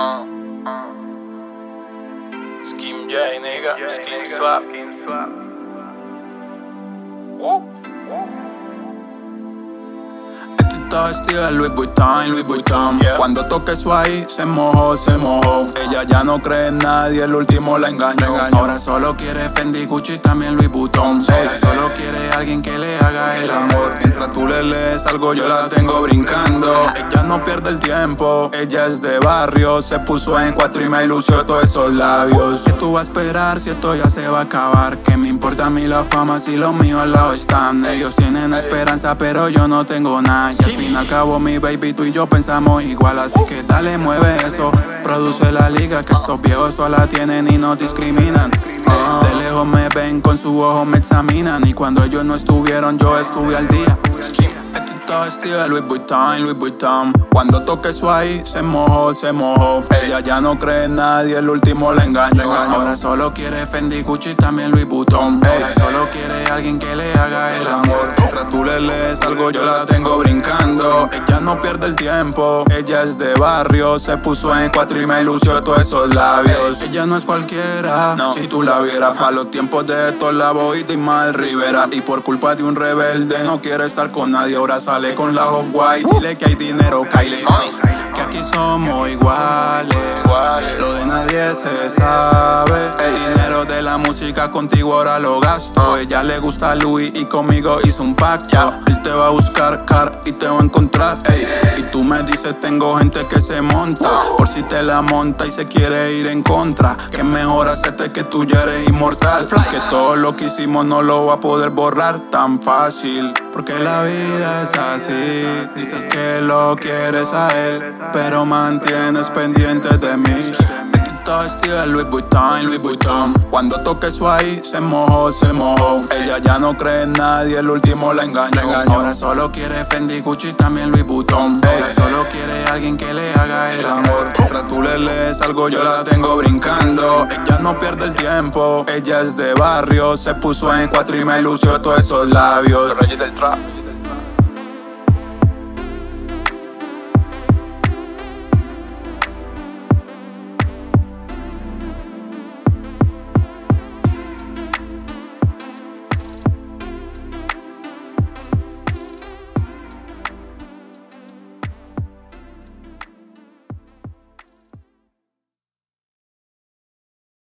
Uh. Skin J, nigga. Skin swap. Uh. Está vestida de Louis Vuitton, Louis Cuando toque su ahí, se mojó, se mojó Ella ya no cree en nadie, el último la engañó. Ahora solo quiere Fendi, Gucci, y también Louis Vuitton Ahora solo quiere tú le lees algo, yo la tengo brincando. Ella no pierde el tiempo, ella es de barrio. Se puso en cuatro y me ilusió todos esos labios. ¿Qué tú vas a esperar si esto ya se va a acabar? ¿Qué me importa a mí la fama si los míos al lado están? Ellos tienen esperanza, pero yo no tengo nada. Fin al cabo mi baby, tú y yo pensamos igual. Así que dale, mueve eso. Produce la liga, que estos viejos todas la tienen y no discriminan. De lejos me ven, con su ojo me examinan. Y cuando ellos no estuvieron, yo estuve al día todo vestido de Louis Vuitton, Louis Vuitton. Cuando toque su ahí, se mojó, se mojó. Ella ya no cree en nadie, el último le engañó. Ahora solo quiere Fendi, Gucci, también Louis Vuitton. Ahora solo quiere alguien que le haga el amor. Mientras tú le lees algo, yo la tengo brincando. Ella no pierde el tiempo, ella es de barrio. Se puso en cuatro y me ilusió todos esos labios. Ella no es cualquiera, no. si tú la vieras. Pa' los tiempos de estos la voy y mal Rivera. Y por culpa de un rebelde no quiere estar con nadie. Ahora sale con la off-white. Dile que hay dinero, Kyle. Que aquí somos iguales. Se sabe. El dinero de la música contigo ahora lo gasto. Ella le gusta a Louis y conmigo hizo un pacto. Él te va a buscar car y te va a encontrar. Y tú me dices, tengo gente que se monta. Por si te la monta y se quiere ir en contra. Que mejor hacerte que tú ya eres inmortal. Que todo lo que hicimos no lo va a poder borrar tan fácil. Porque la vida es así. Dices que lo quieres a él, pero mantienes pendiente de mí todo vestido de Louis Vuitton, Louis Vuitton. Cuando toque su ahí, se mojó, se mojó. Ella ya no cree en nadie, el último la engañó, Ahora solo quiere Fendi, Gucci, también Louis Vuitton. Ahora solo quiere alguien que le haga el amor. Mientras tú le lees algo, yo la tengo brincando. Ella no pierde el tiempo, ella es de barrio. Se puso en cuatro y me ilusió todos esos labios. Reyes del trap